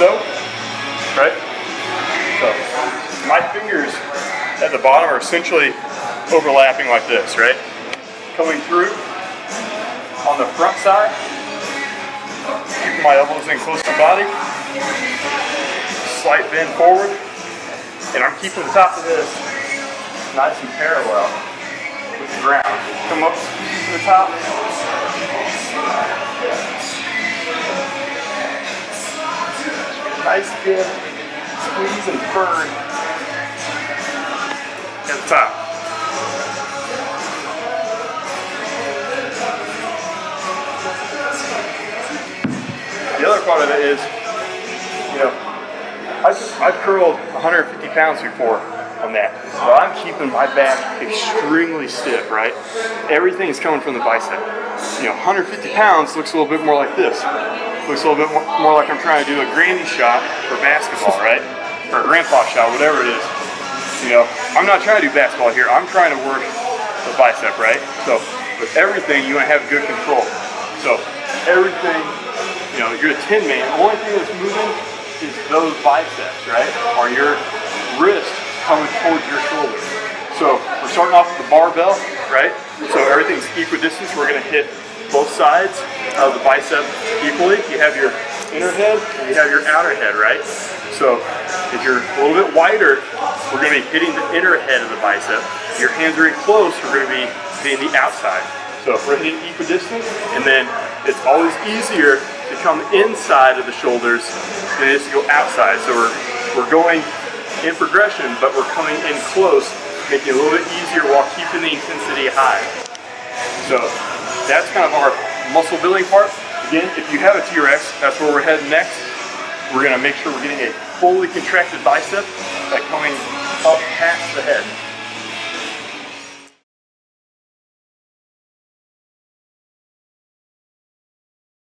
so, right? So my fingers at the bottom are essentially overlapping like this, right? Coming through on the front side, keeping my elbows in close to the body, slight bend forward, and I'm keeping the top of this nice and parallel with the ground. Come up to the top. Nice good squeeze and burn at the top. The other part of it is, you know, I just, I've curled 150 pounds before on that. So I'm keeping my back extremely stiff, right? Everything is coming from the bicep. You know, 150 pounds looks a little bit more like this. Looks a little bit more like I'm trying to do a granny shot for basketball, right? Or a grandpa shot, whatever it is. You know, I'm not trying to do basketball here. I'm trying to work the bicep, right? So with everything, you want to have good control. So everything, you know, you're a Tin Man. The only thing that's moving is those biceps, right? Or your wrist coming towards your shoulder. So we're starting off with the barbell, right? So everything's equidistant. We're gonna hit both sides of the bicep equally. You have your inner head and you have your outer head, right? So if you're a little bit wider, we're gonna be hitting the inner head of the bicep. Your hands are in close, we're gonna be hitting the outside. So if we're hitting equidistant, and then it's always easier to come inside of the shoulders than it is to go outside. So we're, we're going in progression, but we're coming in close, making it a little bit easier while keeping the intensity high. So that's kind of our muscle building part. Again, if you have a T-Rex, that's where we're heading next. We're gonna make sure we're getting a fully contracted bicep by coming up past the head.